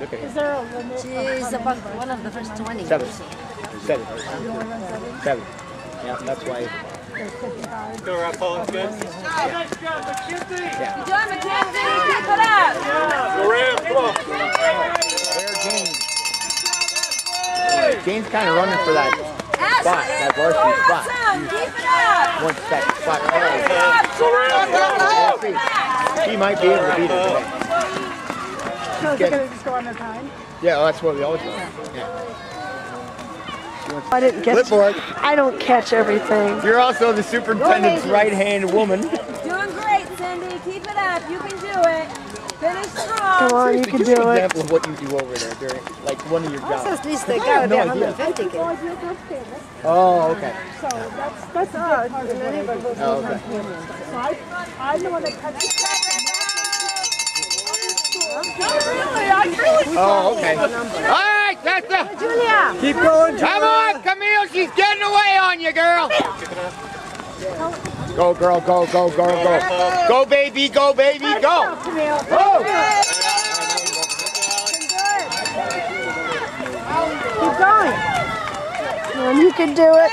Look at him. Is there a limit? She's about one of the first 20. Seven. Seven. Seven. Yeah, that's why. Go around Paul's good. Yeah. Nice job, McKenzie! Yeah. Good job, McKenzie! Keep it up! Graham, come on! There, James. James kind of running for that spot, that varsity spot. Keep it up! One second spot. Right. He might be able to beat it today. So is it gonna just go on the time? Yeah, well, that's what we always do. Yeah. I didn't get. Clipboard. I don't catch everything. You're also the superintendent's right-hand woman. Doing great, Cindy. Keep it up. You can do it. Finish strong. Come on, you can give me do an example of what you do over there during, like, one of your jobs. at least I have no idea. Oh, okay. So that's that's a part of what I do. Oh, okay. So I, I'm the one that cuts. Really, I really. Oh, okay. All right, that's the. Julia. Keep going, Come on, Camille, she's getting away on you, girl. Go, girl, go, go, go, go. Go, baby, go, baby, go. Go. Keep going. Come on, you can do it.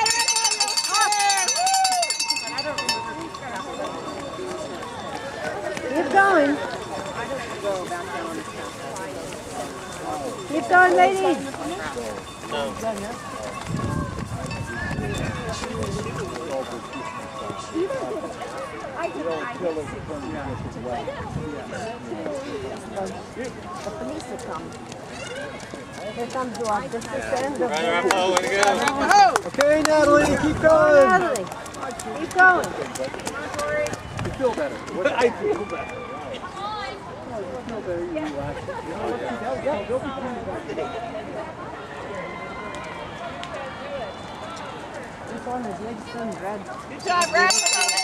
Keep going. Keep going, ladies. Here comes Rob. This is the end of Right. Way to go. Okay, Natalie, keep going. Natalie, keep going. You feel better. I feel better. Good job, Brad.